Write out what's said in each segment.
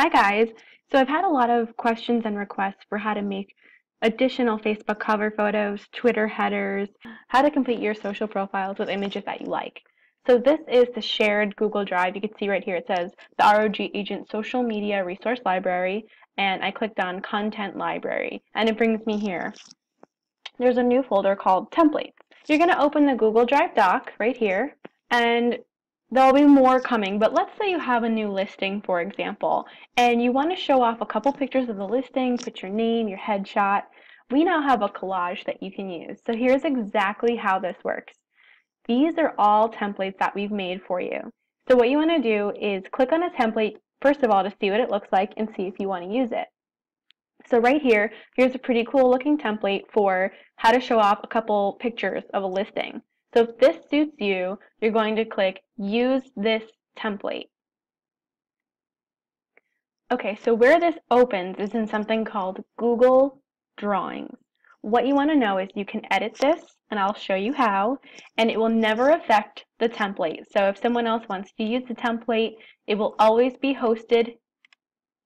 Hi guys! So I've had a lot of questions and requests for how to make additional Facebook cover photos, Twitter headers, how to complete your social profiles with images that you like. So this is the shared Google Drive. You can see right here it says the ROG Agent Social Media Resource Library and I clicked on Content Library and it brings me here. There's a new folder called Templates. You're going to open the Google Drive doc right here and There'll be more coming, but let's say you have a new listing, for example, and you want to show off a couple pictures of the listing, put your name, your headshot. We now have a collage that you can use. So here's exactly how this works. These are all templates that we've made for you. So what you want to do is click on a template, first of all, to see what it looks like and see if you want to use it. So right here, here's a pretty cool looking template for how to show off a couple pictures of a listing. So if this suits you, you're going to click Use this template. Okay, so where this opens is in something called Google Drawings. What you want to know is you can edit this, and I'll show you how, and it will never affect the template. So if someone else wants to use the template, it will always be hosted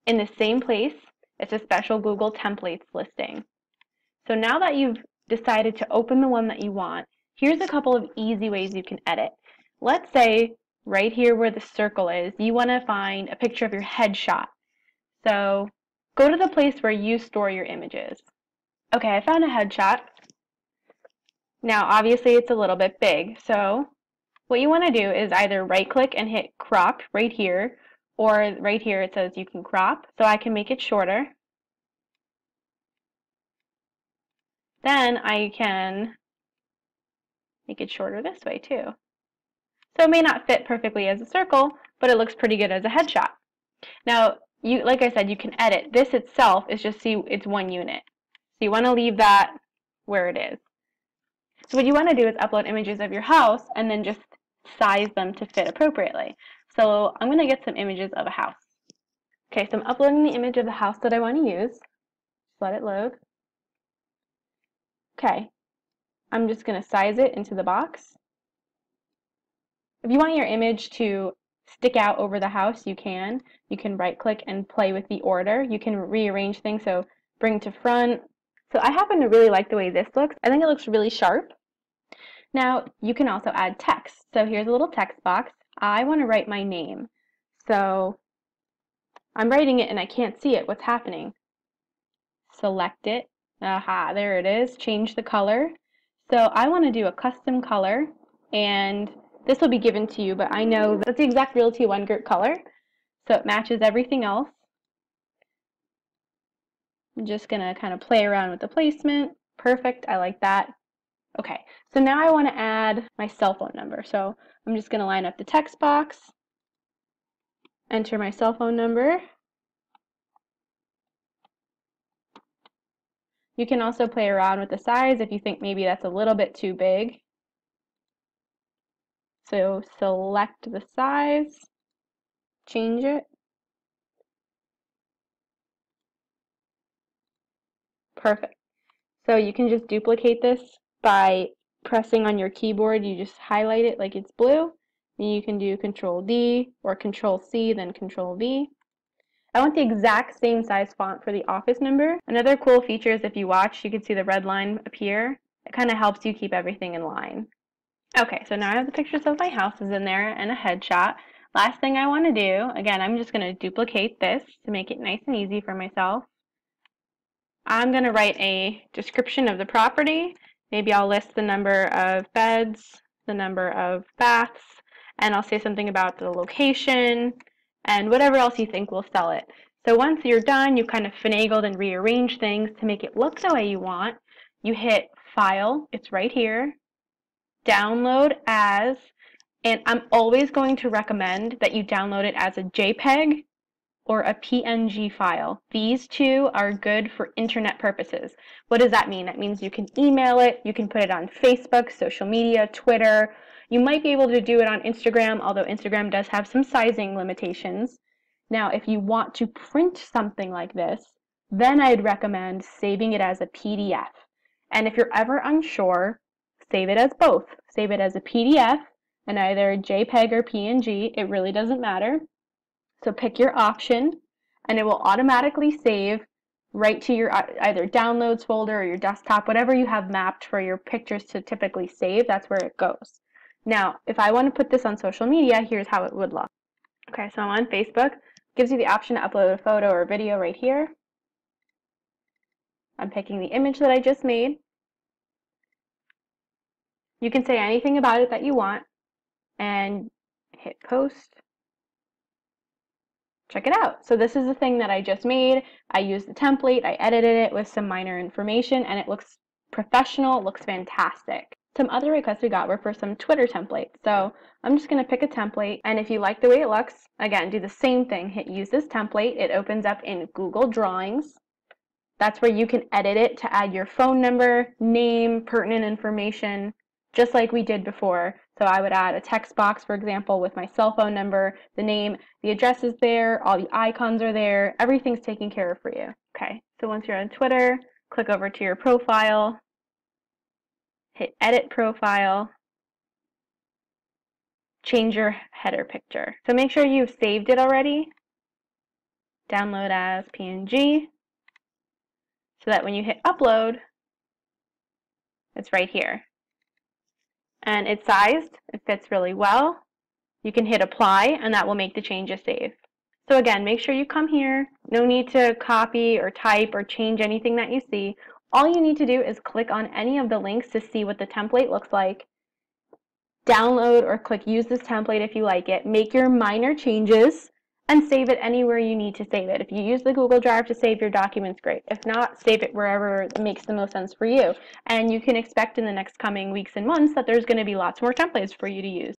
in the same place. It's a special Google Templates listing. So now that you've decided to open the one that you want, Here's a couple of easy ways you can edit. Let's say right here where the circle is, you want to find a picture of your headshot. So go to the place where you store your images. Okay, I found a headshot. Now obviously it's a little bit big, so what you want to do is either right click and hit crop right here, or right here it says you can crop, so I can make it shorter. Then I can make it shorter this way too. So it may not fit perfectly as a circle, but it looks pretty good as a headshot. Now, you, like I said, you can edit. This itself is just see it's one unit. So you want to leave that where it is. So what you want to do is upload images of your house and then just size them to fit appropriately. So I'm going to get some images of a house. Okay, so I'm uploading the image of the house that I want to use. Just let it load. Okay, I'm just going to size it into the box. If you want your image to stick out over the house, you can. You can right click and play with the order. You can rearrange things, so bring to front. So I happen to really like the way this looks. I think it looks really sharp. Now you can also add text. So here's a little text box. I want to write my name. So I'm writing it and I can't see it. What's happening? Select it. Aha, there it is. Change the color. So I want to do a custom color and this will be given to you, but I know that's the exact Realty One Group color. So it matches everything else. I'm just going to kind of play around with the placement. Perfect, I like that. Okay, so now I want to add my cell phone number. So I'm just going to line up the text box, enter my cell phone number, You can also play around with the size if you think maybe that's a little bit too big. So select the size, change it. Perfect. So you can just duplicate this by pressing on your keyboard. You just highlight it like it's blue. And you can do Control D or Control C, then Control V. I want the exact same size font for the office number. Another cool feature is if you watch, you can see the red line appear. It kind of helps you keep everything in line. Okay, so now I have the pictures of my houses in there and a headshot. Last thing I want to do, again, I'm just going to duplicate this to make it nice and easy for myself. I'm going to write a description of the property. Maybe I'll list the number of beds, the number of baths, and I'll say something about the location, and whatever else you think will sell it. So once you're done, you've kind of finagled and rearranged things to make it look the way you want. You hit File, it's right here, Download as, and I'm always going to recommend that you download it as a JPEG or a PNG file. These two are good for internet purposes. What does that mean? That means you can email it, you can put it on Facebook, social media, Twitter, you might be able to do it on Instagram, although Instagram does have some sizing limitations. Now, if you want to print something like this, then I'd recommend saving it as a PDF. And if you're ever unsure, save it as both. Save it as a PDF and either JPEG or PNG. It really doesn't matter. So pick your option and it will automatically save right to your uh, either downloads folder or your desktop, whatever you have mapped for your pictures to typically save, that's where it goes. Now, if I want to put this on social media, here's how it would look. Okay, so I'm on Facebook. Gives you the option to upload a photo or video right here. I'm picking the image that I just made. You can say anything about it that you want and hit post. Check it out. So this is the thing that I just made. I used the template, I edited it with some minor information, and it looks professional, it looks fantastic. Some other requests we got were for some Twitter templates. So I'm just going to pick a template, and if you like the way it looks, again, do the same thing. Hit use this template. It opens up in Google Drawings. That's where you can edit it to add your phone number, name, pertinent information, just like we did before. So I would add a text box, for example, with my cell phone number, the name, the address is there, all the icons are there, everything's taken care of for you. Okay, so once you're on Twitter, click over to your profile, hit edit profile, change your header picture. So make sure you've saved it already. Download as PNG so that when you hit upload, it's right here and it's sized, it fits really well. You can hit apply and that will make the changes save. So again, make sure you come here. No need to copy or type or change anything that you see. All you need to do is click on any of the links to see what the template looks like. Download or click use this template if you like it. Make your minor changes and save it anywhere you need to save it. If you use the Google Drive to save your documents, great. If not, save it wherever makes the most sense for you. And you can expect in the next coming weeks and months that there's going to be lots more templates for you to use.